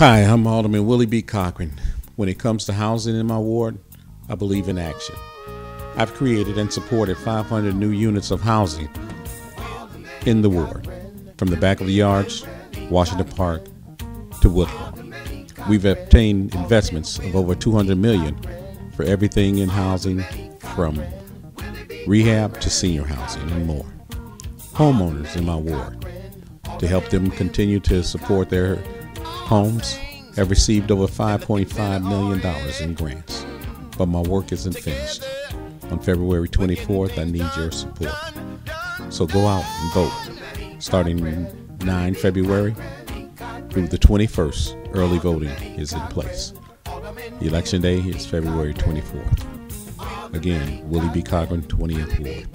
Hi, I'm Alderman Willie B. Cochran. When it comes to housing in my ward, I believe in action. I've created and supported 500 new units of housing in the ward, from the back of the yards, Washington Park, to Woodlawn. We've obtained investments of over 200 million for everything in housing, from rehab to senior housing and more. Homeowners in my ward, to help them continue to support their Homes have received over $5.5 million in grants, but my work isn't finished. On February 24th, I need your support. So go out and vote. Starting 9 February through the 21st, early voting is in place. Election day is February 24th. Again, Willie B. Cochran, 20th Ward.